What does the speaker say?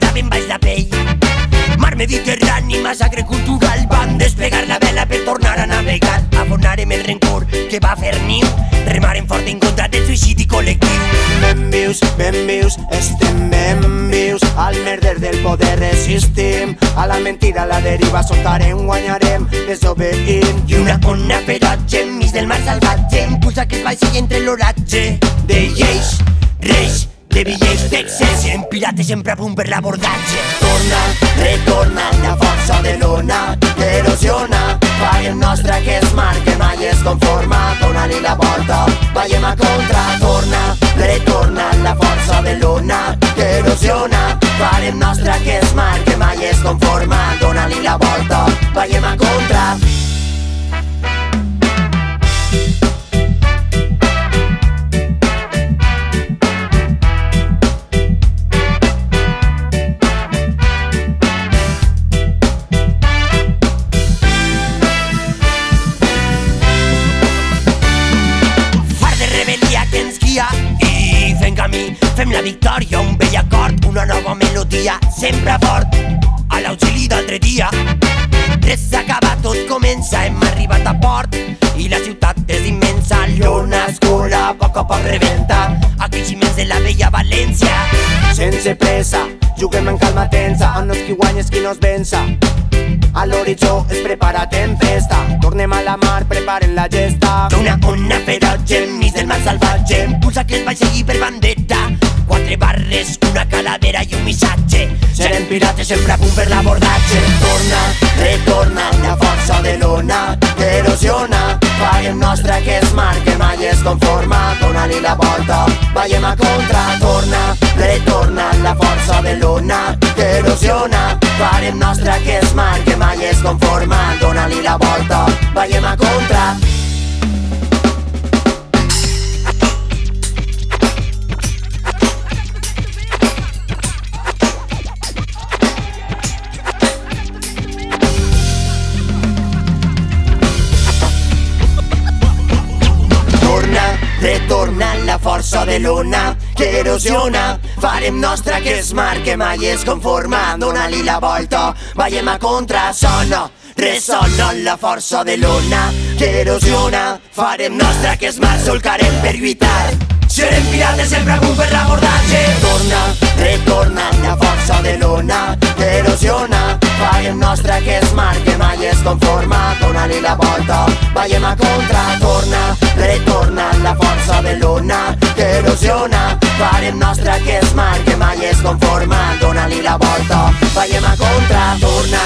portaven baix la pell. Mar Mediterrani, massacre cultural, van despegar la vela per tornar a navegar. Afonarem el rencor que va fer niu, remarem fort en contra del suïcidi col·lectiu. Ben vius, ben vius, estem ben vius, al merder del poder resistim. A la mentida, a la deriva, soltarem, guanyarem, desobeïm. I una ona feroge, enmig del mar salvatge, impulsa que es baixi entre l'oratge de lleis, reis, de bitllets d'excés en pirates sempre a punt per l'abordatge. Torna, retorna la força de l'ona erosiona Farem nostra que és mar que mai es conforma. Dona-li la volta, veiem a contra. Torna, retorna la força de l'ona erosiona Farem nostra que és mar que mai es conforma. Dona-li la volta, veiem a contra fem la victòria, un vell acord, una nova melodia, sempre fort, a l'auxili d'altre dia. Res s'acaba, tot comença, hem arribat a port i la ciutat és immensa, lluna escura, a poc a poc rebenta, a creixements de la vella València. Sense pressa, juguem en calma tensa On no és qui guanya, és qui nos vença a l'horitzó es prepara tempesta Tornem a la mar, preparen la gesta Una ona ferotge enmig del mar salvatge impulsa que es va seguir per bandera barres, una calavera i un missatge Serem pirates sempre a punt per l'abordatge Torna, retorna la força de l'ona que erosiona. Farem nostra que és mar que mai es conforma. Dona-li la volta, veiem a contra. Torna, retorna la força de l'ona que erosiona. Farem nostra que és mar que mai retorna la força de l'ona que erosiona. Farem nostra que és mar que mai es conforma. Dona-li la volta, veiem a contra. Sona, ressona la força de l'ona que erosiona. Farem nostra que és mar, solcarem per lluitar. Serem pirates sempre a punt per l'abordatge Torna, retorna la força de l'ona que erosiona Farem nostra que és mar que mai es conforma. Dona-li la volta, veiem a contra Torna, retorna la força de l'ona que erosiona. Farem nostra que és mar que mai es conforma. Dona-li la volta, veiem a contra Torna,